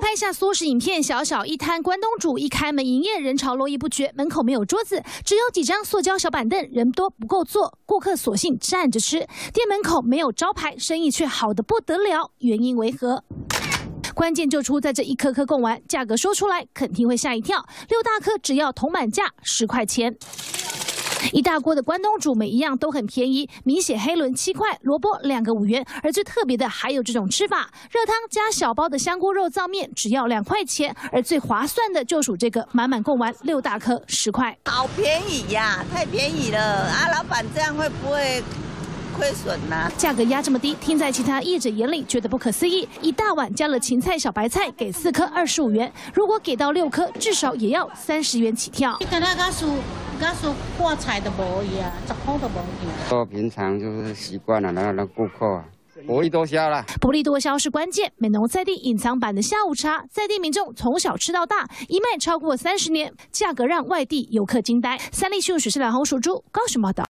拍下缩时影片，小小一摊，关东煮一开门营业，人潮络绎不绝。门口没有桌子，只有几张塑胶小板凳，人多不够坐，顾客索性站着吃。店门口没有招牌，生意却好的不得了，原因为何？关键就出在这一颗颗贡丸，价格说出来肯定会吓一跳，六大颗只要铜板价十块钱。一大锅的关东煮，每一样都很便宜，米血黑轮七块，萝卜两个五元。而最特别的还有这种吃法：热汤加小包的香菇肉燥面，只要两块钱。而最划算的就属这个满满贡丸，六大颗十块，好便宜呀，太便宜了啊！老板这样会不会亏损呢？价格压这么低，听在其他业者眼里觉得不可思议。一大碗加了芹菜、小白菜，给四颗二十五元，如果给到六颗，至少也要三十元起跳。他说挂菜的无一啊，十块都无一。我平常就是习惯了，然后让顾客啊，薄利多销了。薄利多销是关键。美浓在地隐藏版的下午茶，在地民众从小吃到大，一卖超过三十年，价格让外地游客惊呆。三立新闻史是两红属猪高雄报道。